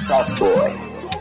Salt Boy.